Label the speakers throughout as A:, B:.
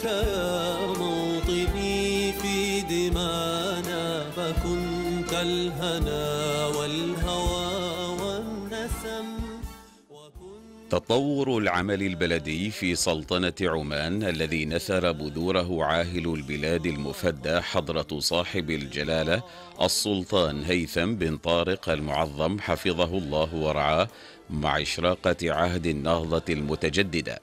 A: بك موطني في دمانا فكنت الهنا والهوى والنسم
B: تطور العمل البلدي في سلطنة عمان الذي نثر بذوره عاهل البلاد المفدى حضرة صاحب الجلالة السلطان هيثم بن طارق المعظم حفظه الله ورعاه مع إشراقة عهد النهضة المتجددة.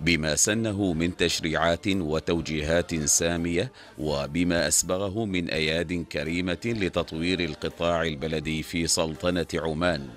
B: بما سنه من تشريعات وتوجيهات سامية وبما أسبغه من أياد كريمة لتطوير القطاع البلدي في سلطنة عمان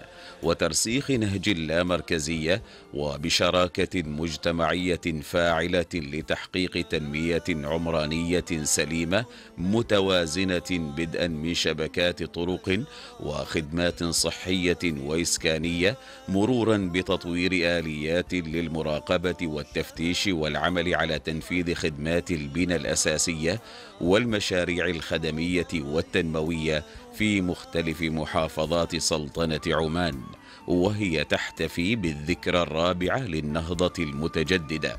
B: وترسيخ نهج اللامركزية وبشراكة مجتمعية فاعلة لتحقيق تنمية عمرانية سليمة متوازنة بدءا من شبكات طرق وخدمات صحية وإسكانية مرورا بتطوير آليات للمراقبة والتفتيش والعمل على تنفيذ خدمات البنى الأساسية والمشاريع الخدمية والتنموية في مختلف محافظات سلطنة عمان وهي تحتفي بالذكرى الرابعة للنهضة المتجددة.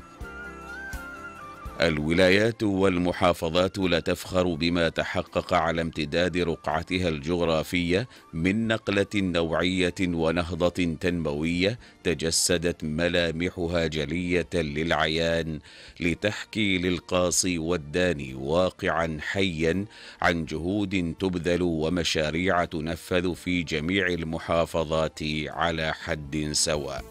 B: الولايات والمحافظات لا تفخر بما تحقق على امتداد رقعتها الجغرافية من نقلة نوعية ونهضة تنموية تجسدت ملامحها جلية للعيان لتحكي للقاصي والداني واقعا حيا عن جهود تبذل ومشاريع تنفذ في جميع المحافظات على حد سواء.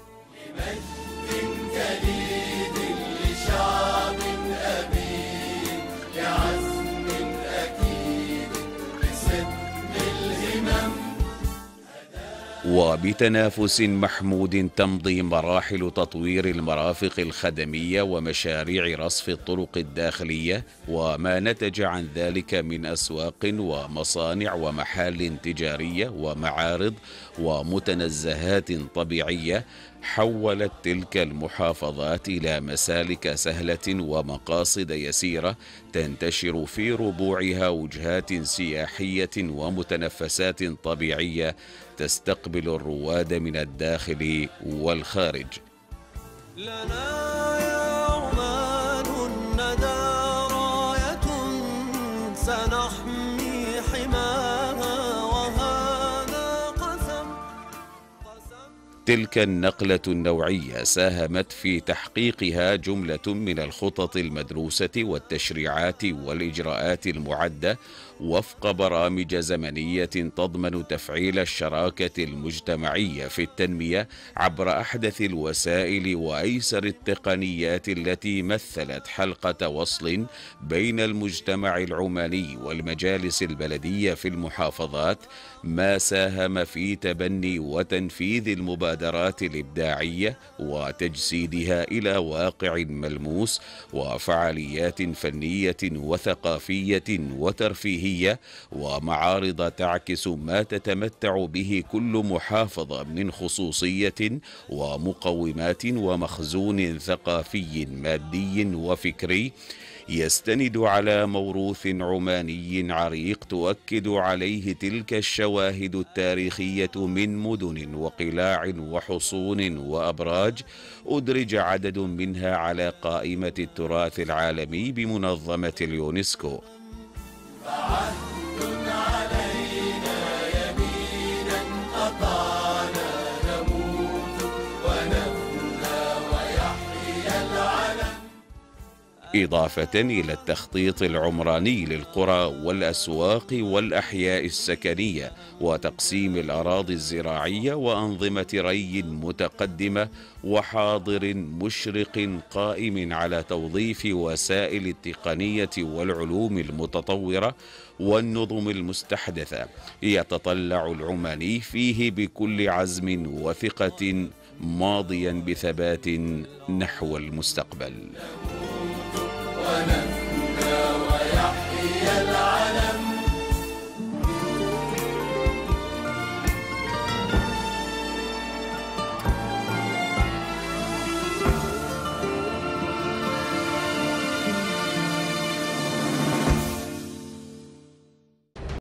B: وبتنافس محمود تمضي مراحل تطوير المرافق الخدمية ومشاريع رصف الطرق الداخلية وما نتج عن ذلك من أسواق ومصانع ومحال تجارية ومعارض ومتنزهات طبيعية حولت تلك المحافظات إلى مسالك سهلة ومقاصد يسيرة تنتشر في ربوعها وجهات سياحية ومتنفسات طبيعية تستقبل الرواد من الداخل والخارج.
A: لنا
B: تلك النقلة النوعية ساهمت في تحقيقها جملة من الخطط المدروسة والتشريعات والإجراءات المعدة وفق برامج زمنية تضمن تفعيل الشراكة المجتمعية في التنمية عبر أحدث الوسائل وأيسر التقنيات التي مثلت حلقة وصل بين المجتمع العماني والمجالس البلدية في المحافظات ما ساهم في تبني وتنفيذ المبادرات الإبداعية وتجسيدها إلى واقع ملموس وفعاليات فنية وثقافية وترفيهية ومعارض تعكس ما تتمتع به كل محافظة من خصوصية ومقومات ومخزون ثقافي مادي وفكري يستند على موروث عماني عريق تؤكد عليه تلك الشواهد التاريخية من مدن وقلاع وحصون وأبراج أدرج عدد منها على قائمة التراث العالمي بمنظمة اليونسكو. إضافة إلى التخطيط العمراني للقرى والأسواق والأحياء السكنية وتقسيم الأراضي الزراعية وأنظمة ري متقدمة وحاضر مشرق قائم على توظيف وسائل التقنية والعلوم المتطورة والنظم المستحدثة. يتطلع العماني فيه بكل عزم وثقة ماضيا بثبات نحو المستقبل.